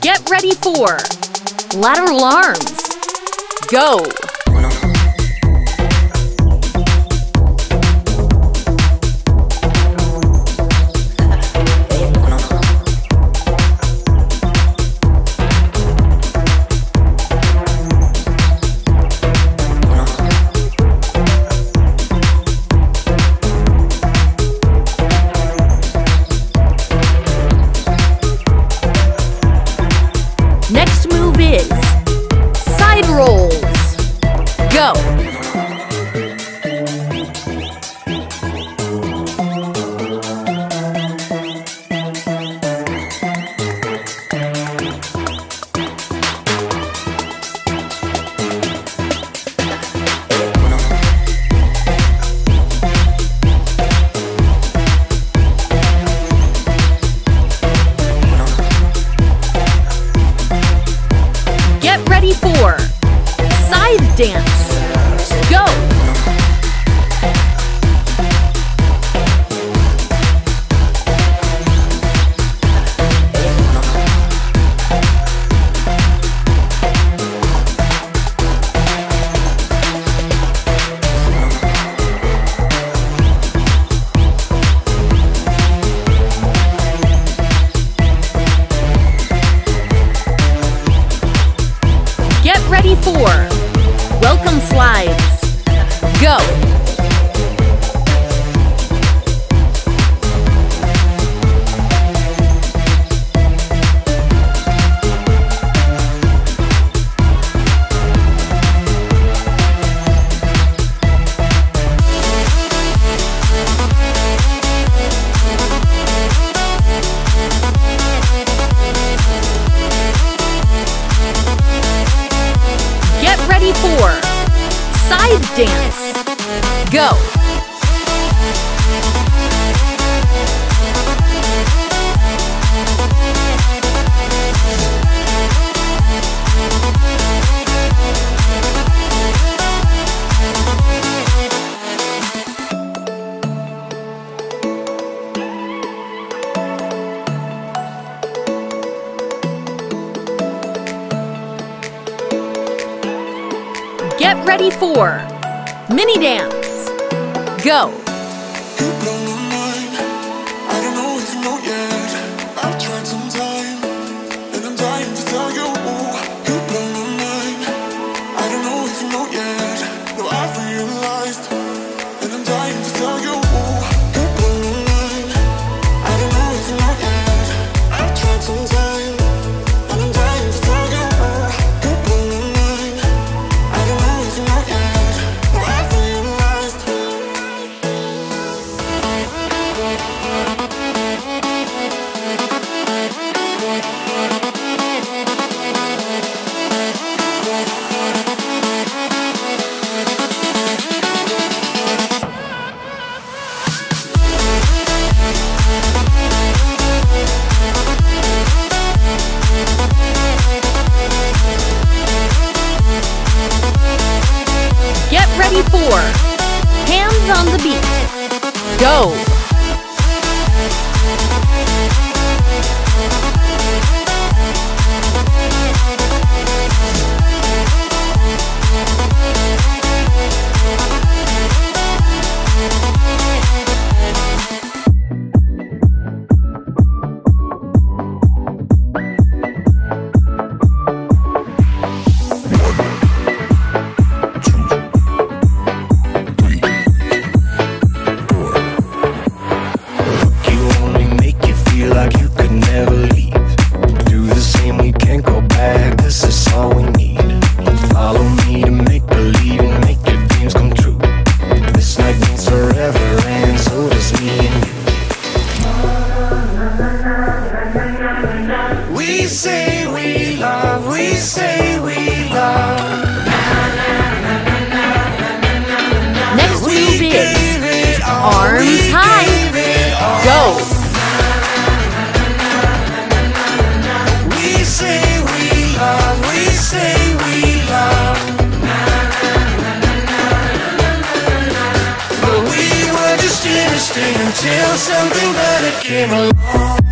Get ready for lateral arms. Go. something, better came along.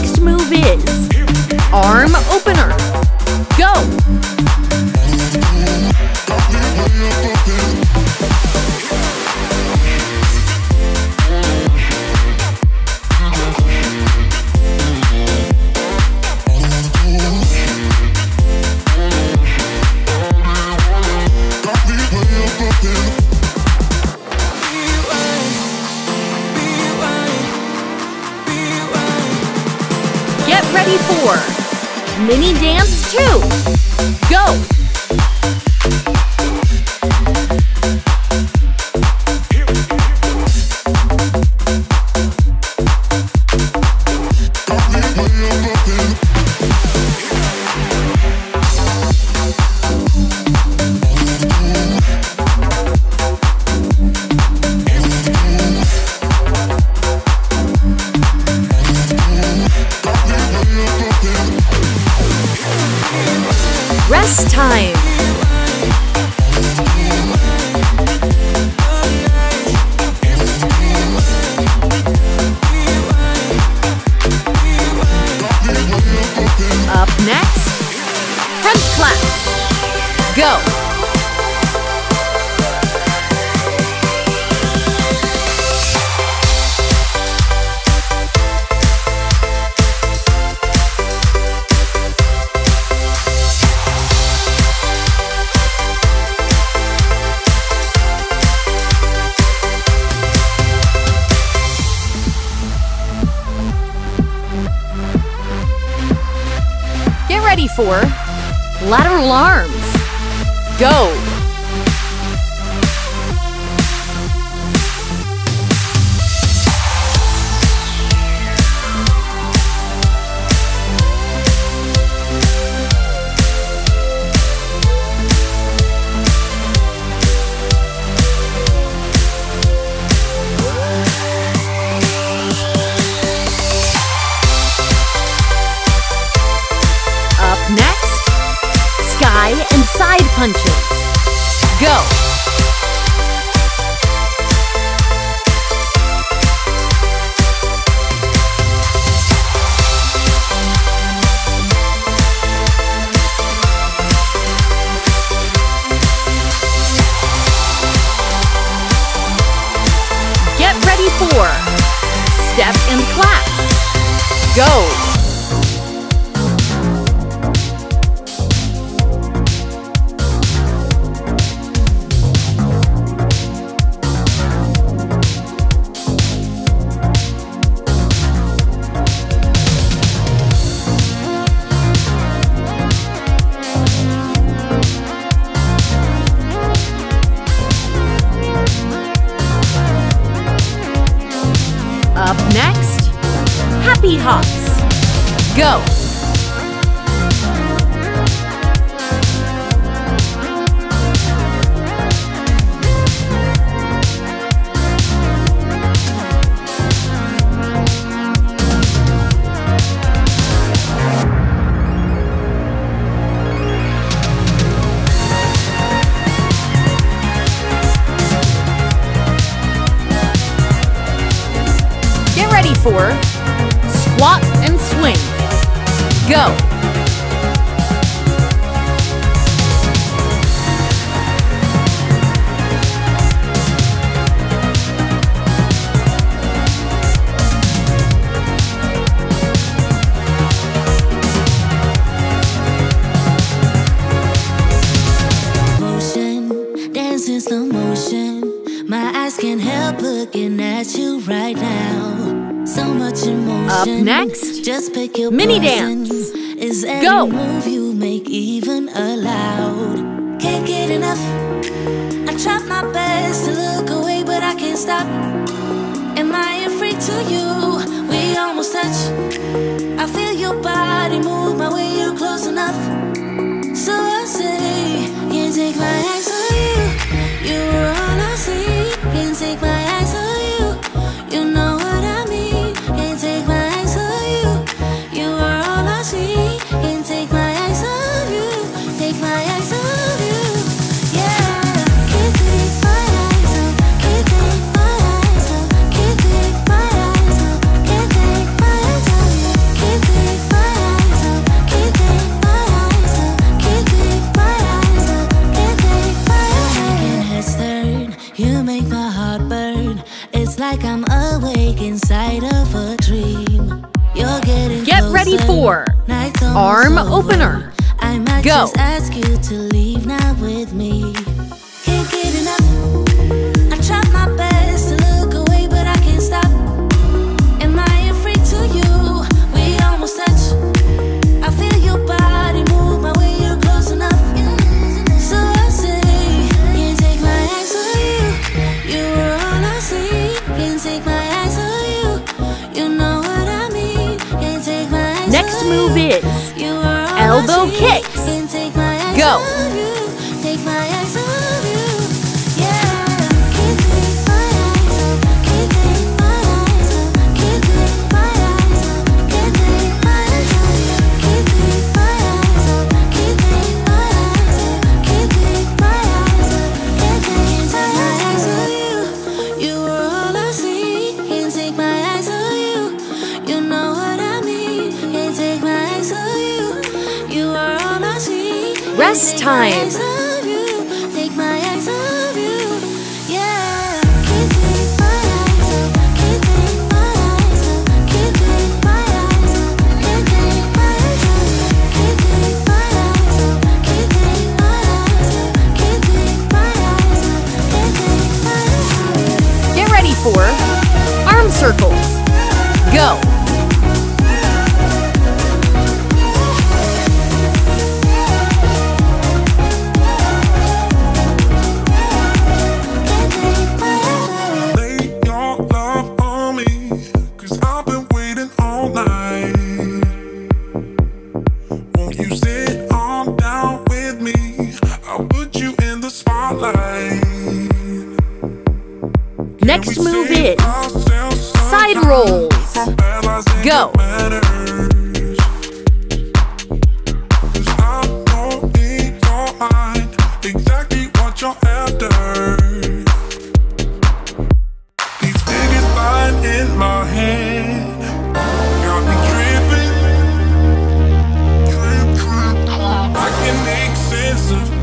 Next move is arm opener. Go. Time. Next, just pick your mini dance. Is Go. move you make even aloud Can't get enough. I try my best to look away, but I can't stop. Am I afraid to you? We almost touch. I feel your body move my way. You're close enough. move is. Elbow kicks. Go. best time. Get ready for arm circles. Go. With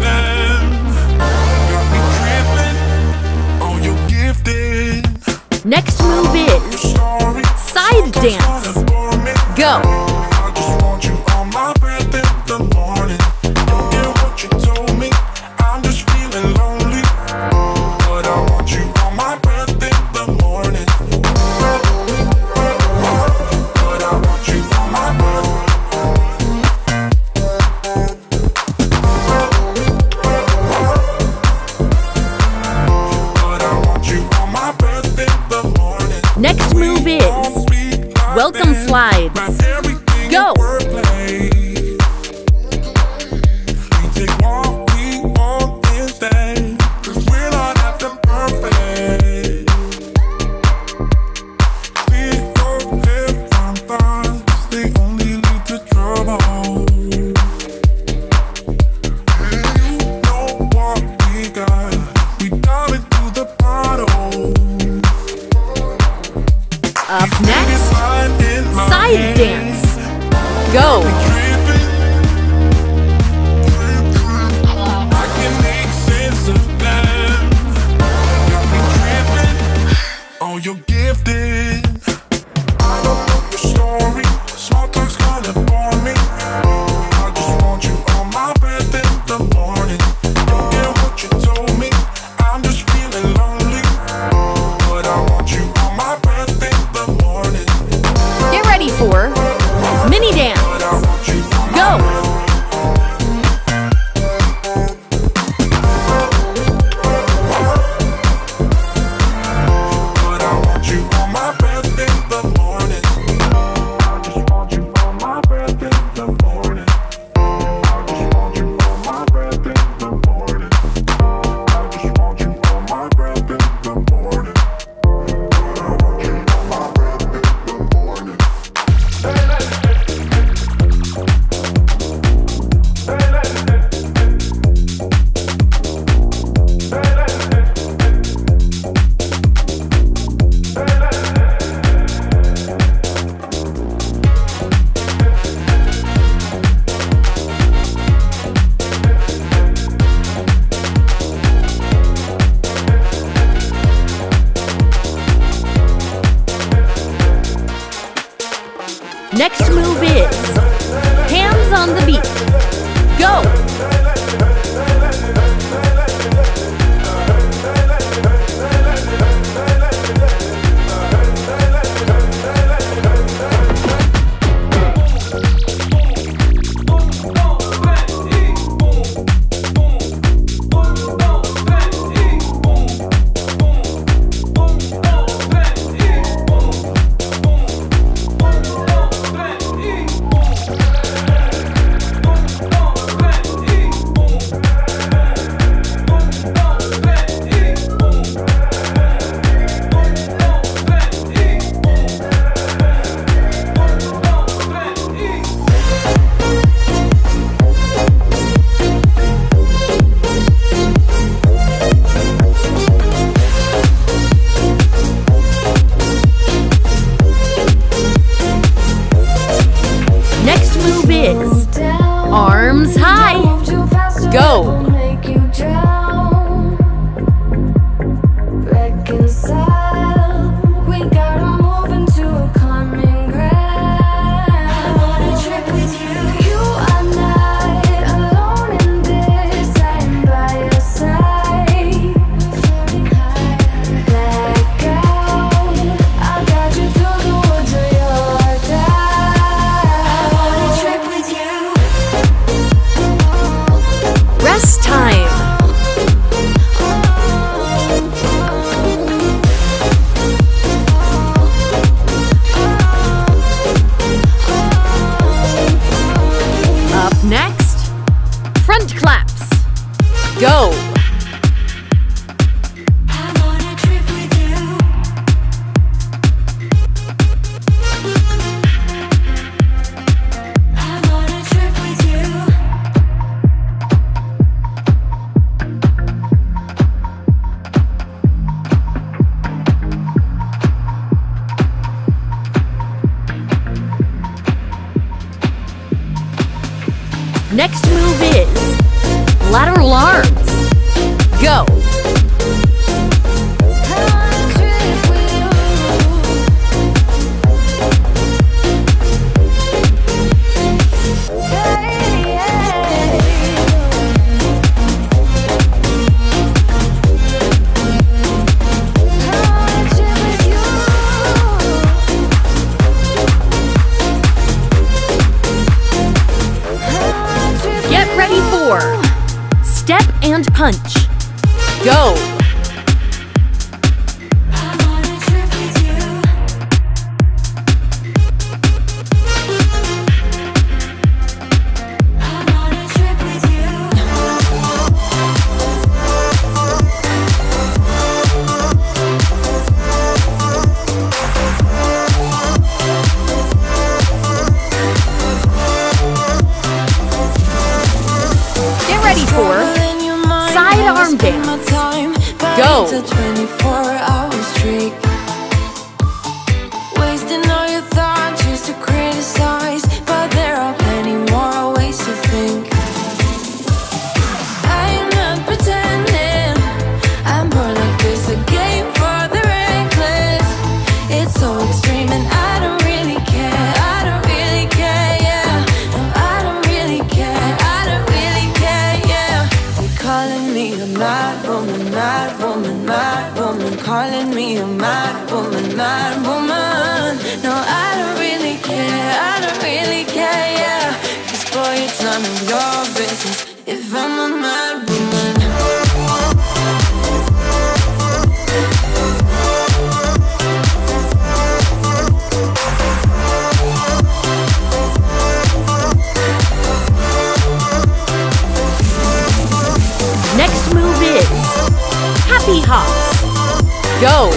go.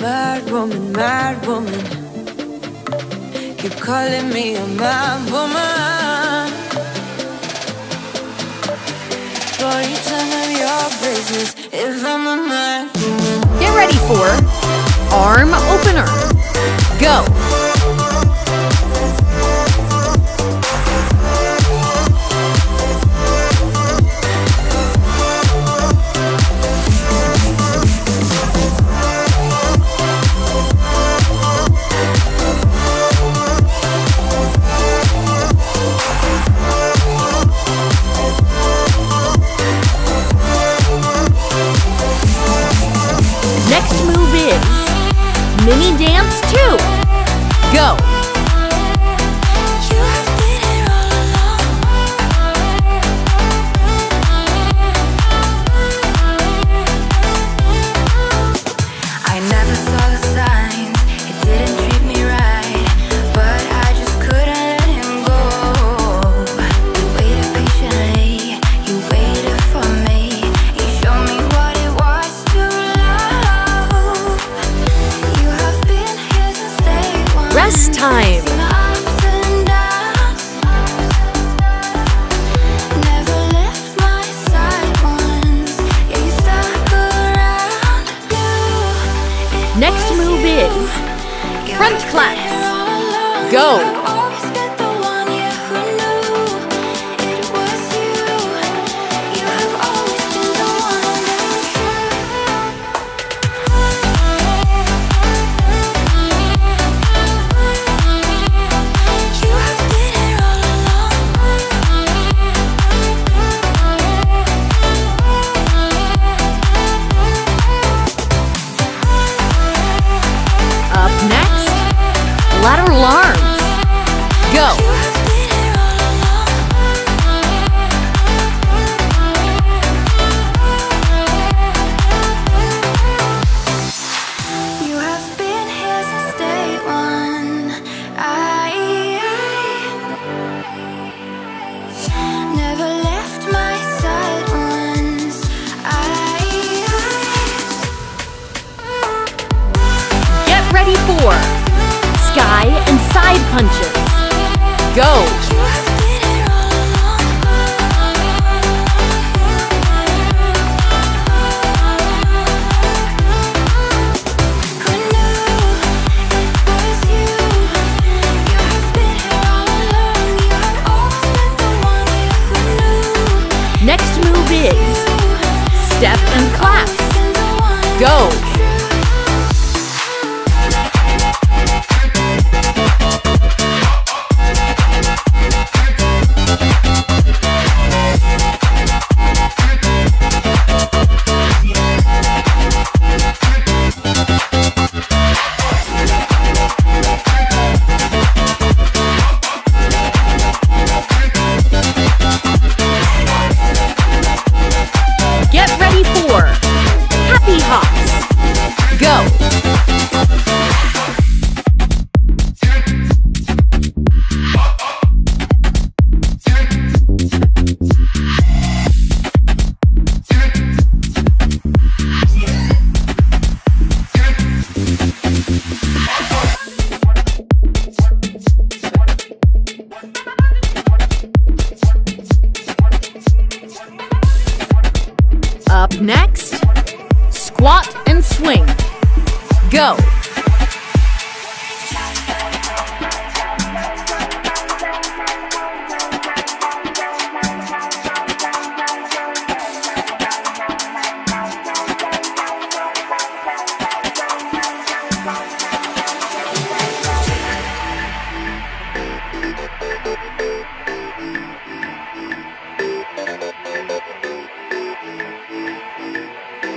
Mad woman, mad woman. Keep calling me a mad woman. For you, none of your business if I'm a mad woman. Get ready for arm opener. Go.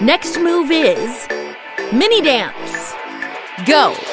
Next move is mini dance. Go!